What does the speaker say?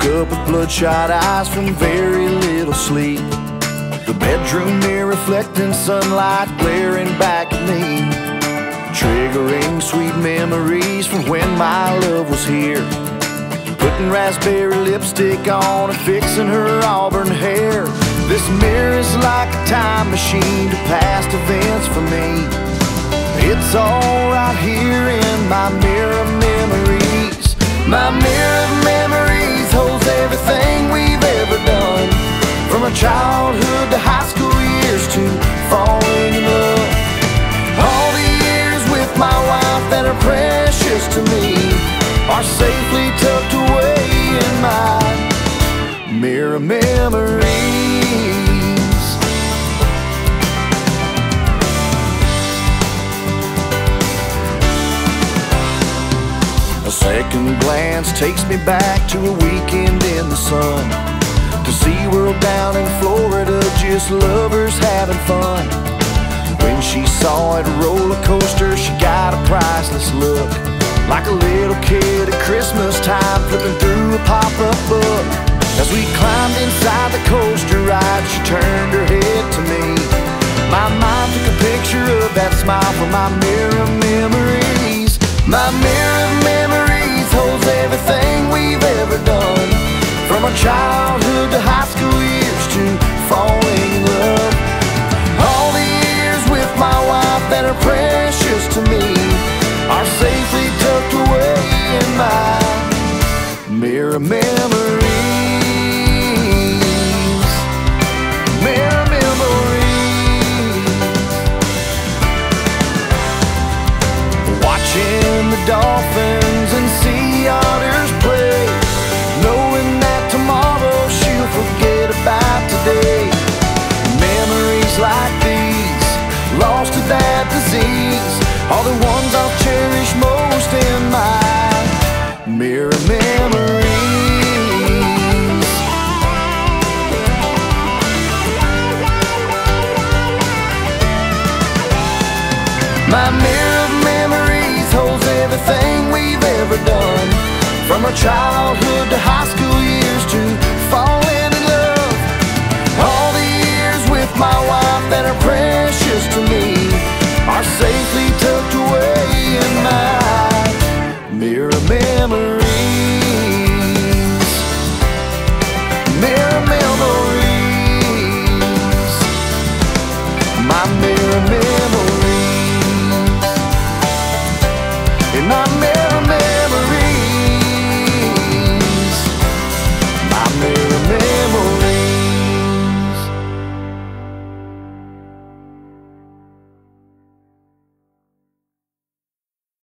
up with bloodshot eyes from very little sleep. The bedroom mirror reflecting sunlight glaring back at me. Triggering sweet memories from when my love was here. Putting raspberry lipstick on and fixing her auburn hair. This mirror is like a time machine to past events for me. It's all right here in my mirror memories. My mirror childhood to high school years to falling in love. All the years with my wife that are precious to me are safely tucked away in my mirror memories. A second glance takes me back to a weekend in the sun. To SeaWorld down in Florida, just lovers having fun. When she saw it roller coaster, she got a priceless look. Like a little kid at Christmas time, flipping through a pop-up book. As we climbed inside the coaster ride, she turned her head to me. My mind took a picture of that smile from my mirror memories. My mirror memories holds everything we've ever done. From a childhood mirror memories. Mirror memories. Watching the dolphins and sea otters play. Knowing that tomorrow she'll forget about today. Memories like these, lost to that disease, are the ones I'll cherish most in my mirror memories. My mirror of memories holds everything we've ever done. From our childhood to high school years to falling in love. All the years with my wife that are precious to me Are safely tucked away in my mirror of memories. Mirror memories. My mirror memories